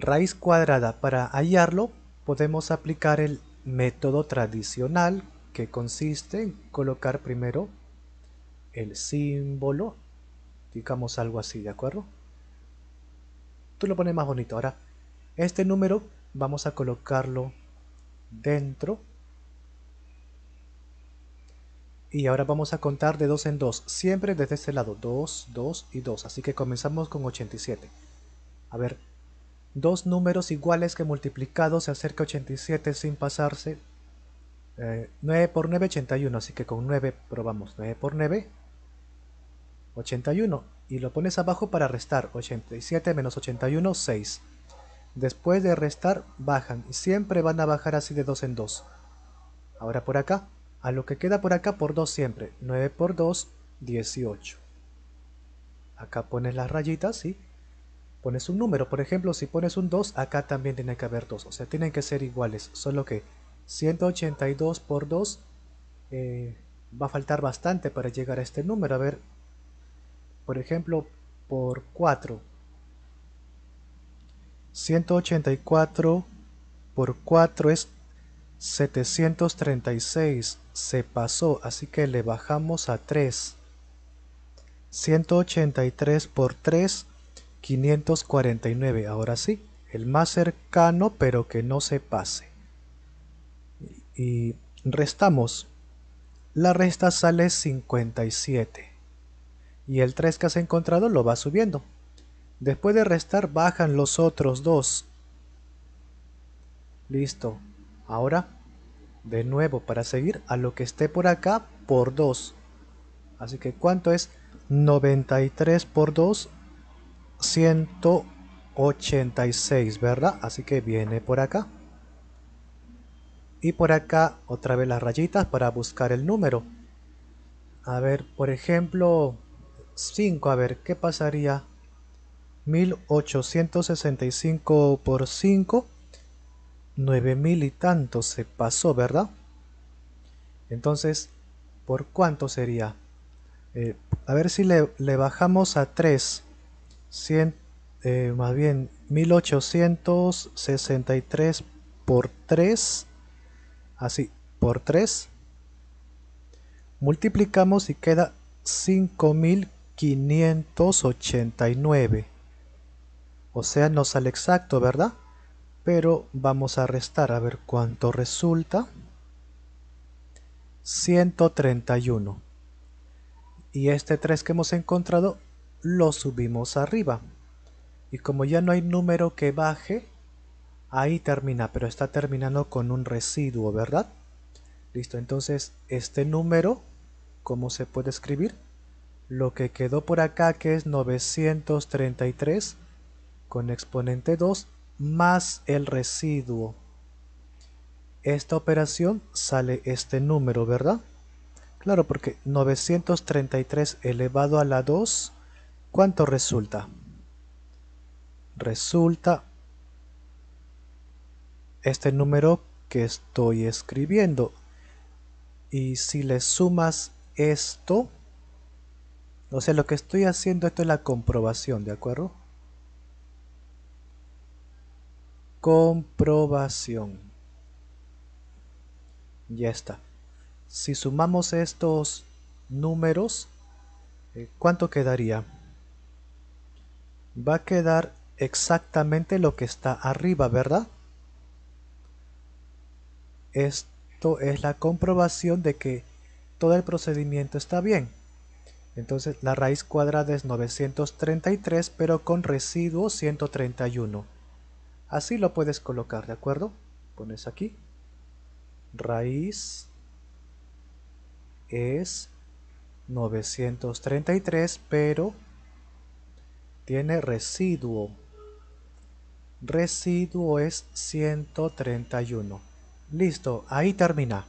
raíz cuadrada. Para hallarlo podemos aplicar el método tradicional que consiste en colocar primero el símbolo, digamos algo así, ¿de acuerdo? Tú lo pones más bonito. Ahora, este número vamos a colocarlo dentro. Y ahora vamos a contar de 2 en 2, siempre desde este lado, 2, 2 y 2. Así que comenzamos con 87. A ver, dos números iguales que multiplicados se acerca a 87 sin pasarse. 9 por 9, 81, así que con 9 probamos. 9 por 9, 81. Y lo pones abajo para restar. 87 menos 81, 6. Después de restar, bajan. Y siempre van a bajar así de 2 en 2. Ahora por acá. A lo que queda por acá por 2 siempre. 9 por 2, 18. Acá pones las rayitas, ¿sí? Pones un número. Por ejemplo, si pones un 2, acá también tiene que haber 2. O sea, tienen que ser iguales. Solo que 182 por 2 eh, va a faltar bastante para llegar a este número. A ver, por ejemplo, por 4 184 por 4 es 736. Se pasó, así que le bajamos a 3. 183 por 3, 549. Ahora sí, el más cercano, pero que no se pase. Y restamos. La resta sale 57. Y el 3 que has encontrado lo va subiendo. Después de restar bajan los otros dos. Listo. Ahora, de nuevo, para seguir a lo que esté por acá, por 2. Así que, ¿cuánto es? 93 por 2, 186, ¿verdad? Así que viene por acá. Y por acá, otra vez las rayitas para buscar el número. A ver, por ejemplo, 5. A ver, ¿qué pasaría? 1865 por 5, 9000 y tanto se pasó, ¿verdad? Entonces, ¿por cuánto sería? Eh, a ver si le, bajamos a 3, 100, eh, más bien 1863 por 3, así, por 3, multiplicamos y queda 5589. O sea, no sale exacto, ¿verdad? Pero vamos a restar a ver cuánto resulta. 131. Y este 3 que hemos encontrado lo subimos arriba. Y como ya no hay número que baje, ahí termina, pero está terminando con un residuo, ¿verdad? Listo, entonces este número, ¿cómo se puede escribir? Lo que quedó por acá que es 933 con exponente 2 más el residuo. Esta operación sale este número, ¿verdad? Claro, porque 933 elevado a la 2, ¿cuánto resulta? Resulta este número que estoy escribiendo. Y si le sumas esto, o sea, lo que estoy haciendo, esto es la comprobación, ¿de acuerdo? comprobación. Ya está. Si sumamos estos números, eh, ¿cuánto quedaría? Va a quedar exactamente lo que está arriba, ¿verdad? Esto es la comprobación de que todo el procedimiento está bien. Entonces la raíz cuadrada es 933, pero con residuo 131. Así lo puedes colocar, ¿de acuerdo? Pones aquí. Raíz es 933, pero tiene residuo. Residuo es 131. Listo, ahí termina.